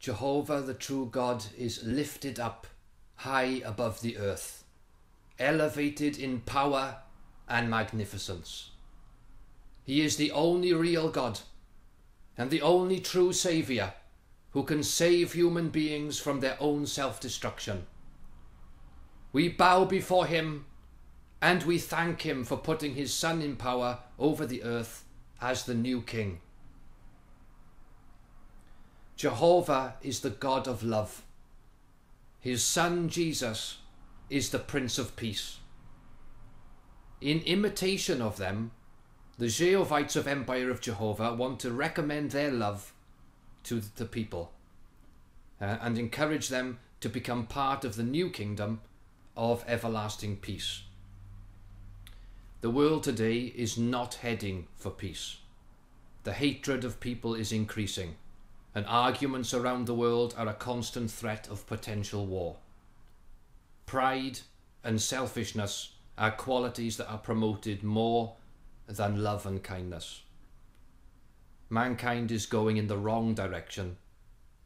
Jehovah the true God is lifted up high above the earth, elevated in power and magnificence. He is the only real God and the only true Saviour who can save human beings from their own self destruction. We bow before him and we thank him for putting his Son in power over the earth as the new King. Jehovah is the God of love. His Son Jesus is the Prince of Peace. In imitation of them, the Jehovites of Empire of Jehovah want to recommend their love to the people uh, and encourage them to become part of the new kingdom of everlasting peace. The world today is not heading for peace. The hatred of people is increasing and arguments around the world are a constant threat of potential war. Pride and selfishness are qualities that are promoted more than love and kindness. Mankind is going in the wrong direction,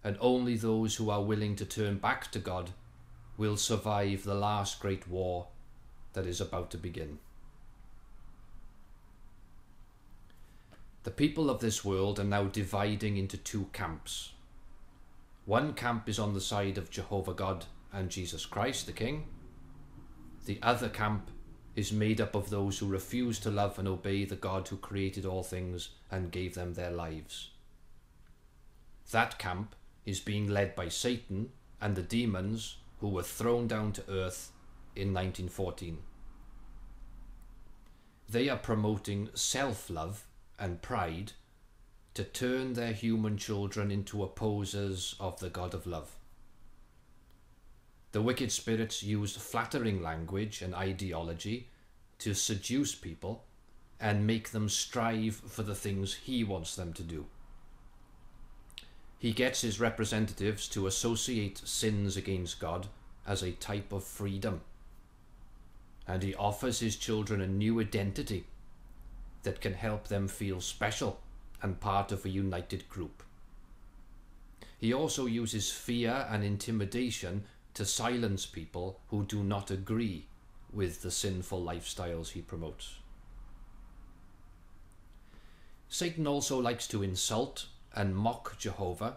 and only those who are willing to turn back to God will survive the last great war that is about to begin. The people of this world are now dividing into two camps. One camp is on the side of Jehovah God and Jesus Christ, the King. The other camp is made up of those who refuse to love and obey the God who created all things and gave them their lives. That camp is being led by Satan and the demons who were thrown down to earth in 1914. They are promoting self love and pride to turn their human children into opposers of the God of love. The wicked spirits use flattering language and ideology to seduce people and make them strive for the things he wants them to do. He gets his representatives to associate sins against God as a type of freedom. And he offers his children a new identity that can help them feel special and part of a united group. He also uses fear and intimidation to silence people who do not agree with the sinful lifestyles he promotes. Satan also likes to insult and mock Jehovah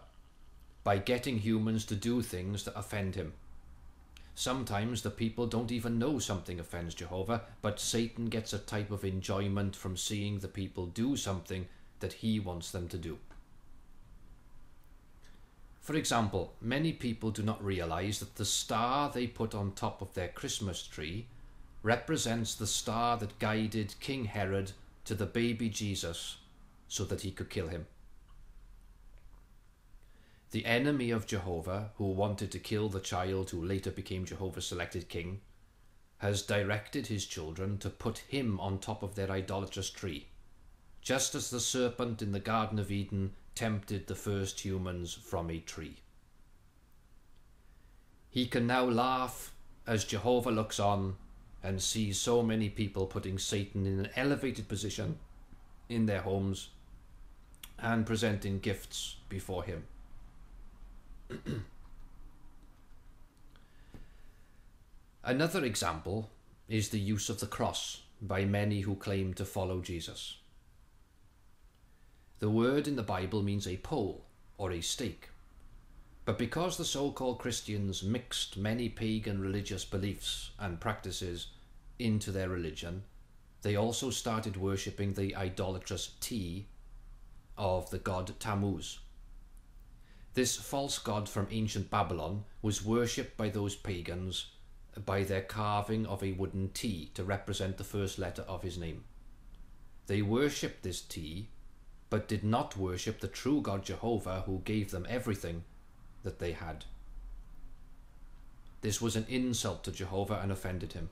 by getting humans to do things that offend him. Sometimes the people don't even know something offends Jehovah, but Satan gets a type of enjoyment from seeing the people do something that he wants them to do. For example, many people do not realize that the star they put on top of their Christmas tree represents the star that guided King Herod to the baby Jesus so that he could kill him. The enemy of Jehovah, who wanted to kill the child who later became Jehovah's selected king, has directed his children to put him on top of their idolatrous tree, just as the serpent in the Garden of Eden tempted the first humans from a tree. He can now laugh as Jehovah looks on and sees so many people putting Satan in an elevated position in their homes and presenting gifts before him. Another example is the use of the cross by many who claim to follow Jesus. The word in the Bible means a pole or a stake. But because the so called Christians mixed many pagan religious beliefs and practices into their religion, they also started worshipping the idolatrous T of the god Tammuz. This false god from ancient Babylon was worshipped by those pagans by their carving of a wooden T to represent the first letter of his name. They worshipped this T, but did not worship the true God Jehovah who gave them everything that they had. This was an insult to Jehovah and offended him.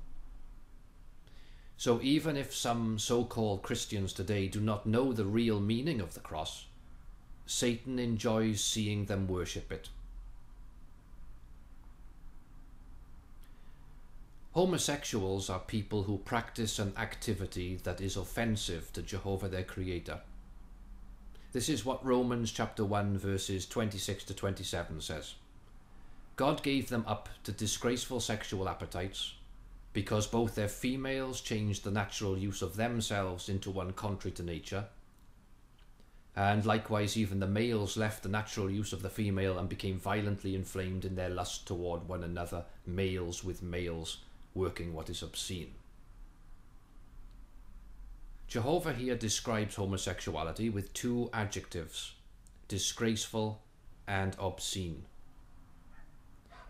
So even if some so called Christians today do not know the real meaning of the cross, Satan enjoys seeing them worship it. Homosexuals are people who practice an activity that is offensive to Jehovah their Creator. This is what Romans chapter 1 verses 26 to 27 says. God gave them up to disgraceful sexual appetites because both their females changed the natural use of themselves into one contrary to nature, and likewise even the males left the natural use of the female and became violently inflamed in their lust toward one another, males with males, working what is obscene. Jehovah here describes homosexuality with two adjectives disgraceful and obscene.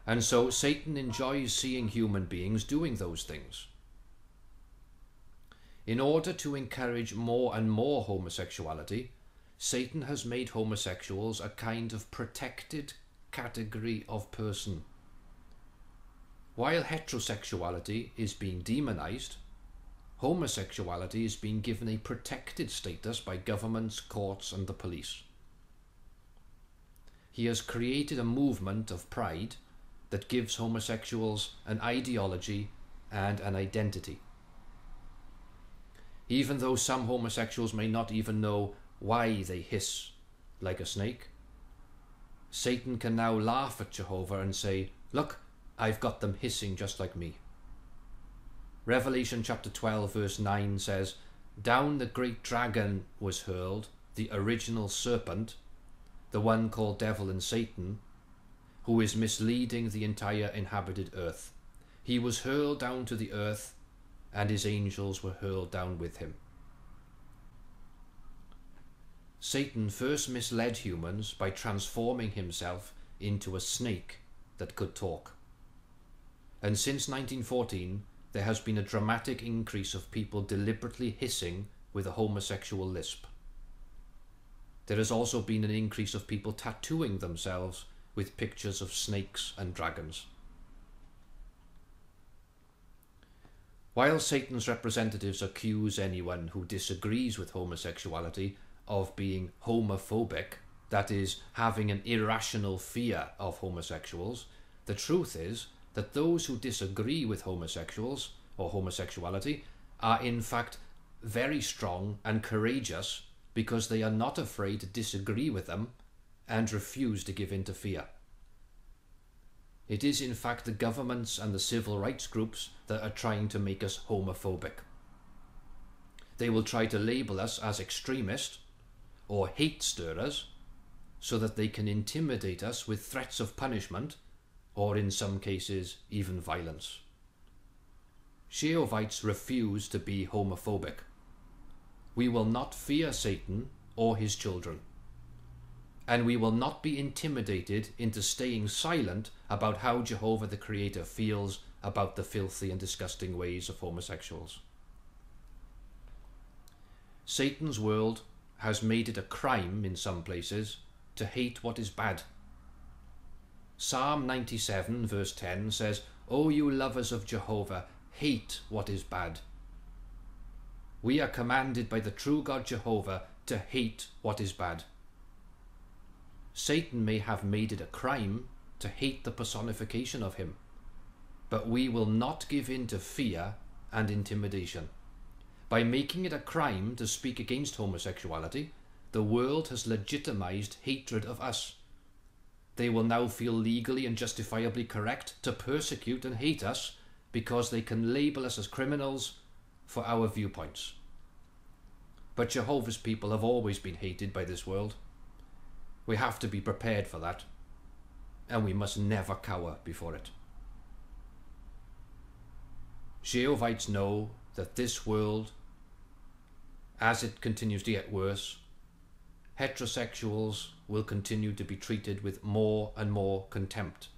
And so Satan enjoys seeing human beings doing those things. In order to encourage more and more homosexuality, Satan has made homosexuals a kind of protected category of person. While heterosexuality is being demonized, homosexuality is being given a protected status by governments, courts, and the police. He has created a movement of pride that gives homosexuals an ideology and an identity. Even though some homosexuals may not even know why they hiss like a snake, Satan can now laugh at Jehovah and say, Look, I've got them hissing just like me. Revelation chapter 12, verse 9 says, Down the great dragon was hurled, the original serpent, the one called Devil and Satan, who is misleading the entire inhabited earth. He was hurled down to the earth, and his angels were hurled down with him. Satan first misled humans by transforming himself into a snake that could talk. And since 1914, there has been a dramatic increase of people deliberately hissing with a homosexual lisp. There has also been an increase of people tattooing themselves with pictures of snakes and dragons. While Satan's representatives accuse anyone who disagrees with homosexuality of being homophobic, that is, having an irrational fear of homosexuals, the truth is that those who disagree with homosexuals or homosexuality are in fact very strong and courageous because they are not afraid to disagree with them and refuse to give in to fear. It is in fact the governments and the civil rights groups that are trying to make us homophobic. They will try to label us as extremist or hate stirrers so that they can intimidate us with threats of punishment or in some cases even violence. Jehovites refuse to be homophobic. We will not fear Satan or his children. And we will not be intimidated into staying silent about how Jehovah the Creator feels about the filthy and disgusting ways of homosexuals. Satan's world has made it a crime in some places to hate what is bad. Psalm 97, verse 10 says, O you lovers of Jehovah, hate what is bad. We are commanded by the true God Jehovah to hate what is bad. Satan may have made it a crime to hate the personification of him, but we will not give in to fear and intimidation. By making it a crime to speak against homosexuality, the world has legitimized hatred of us. They will now feel legally and justifiably correct to persecute and hate us because they can label us as criminals for our viewpoints. But Jehovah's people have always been hated by this world. We have to be prepared for that, and we must never cower before it. Jehovites know that this world, as it continues to get worse, heterosexuals will continue to be treated with more and more contempt,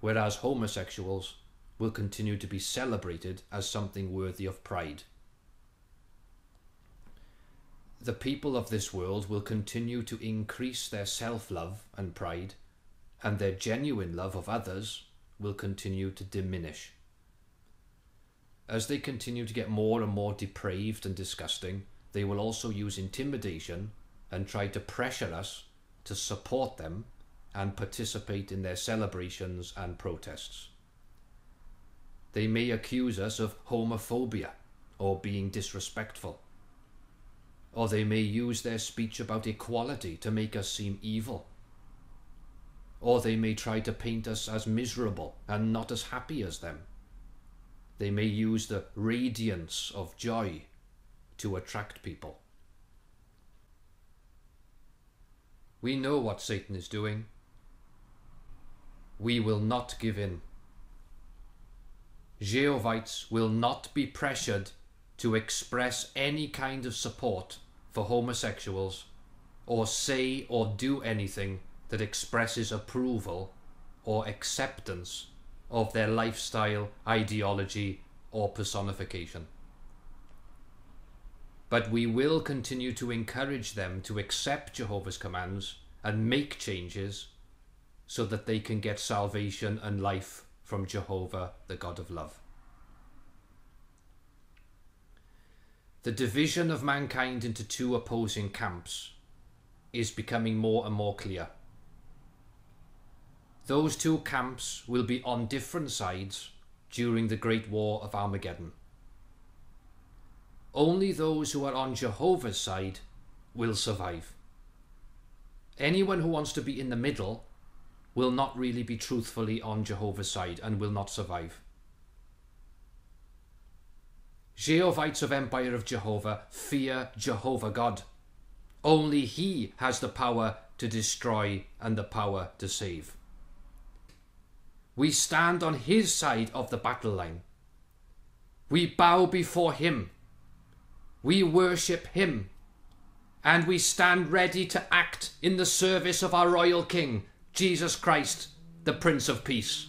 whereas homosexuals will continue to be celebrated as something worthy of pride. The people of this world will continue to increase their self love and pride, and their genuine love of others will continue to diminish. As they continue to get more and more depraved and disgusting, they will also use intimidation and try to pressure us to support them and participate in their celebrations and protests. They may accuse us of homophobia or being disrespectful. or they may use their speech about equality to make us seem evil. Or they may try to paint us as miserable and not as happy as them. They may use the radiance of joy to attract people. We know what Satan is doing. We will not give in. Jehovites will not be pressured to express any kind of support for homosexuals or say or do anything that expresses approval or acceptance of their lifestyle, ideology, or personification. But we will continue to encourage them to accept Jehovah's commands and make changes so that they can get salvation and life from Jehovah, the God of love. The division of mankind into two opposing camps is becoming more and more clear. Those two camps will be on different sides during the Great War of Armageddon. Only those who are on Jehovah's side will survive. Anyone who wants to be in the middle will not really be truthfully on Jehovah's side and will not survive. Jehovites of Empire of Jehovah fear Jehovah God. Only He has the power to destroy and the power to save. We stand on His side of the battle line. We bow before Him. We worship Him. And we stand ready to act in the service of our royal King, Jesus Christ, the Prince of Peace.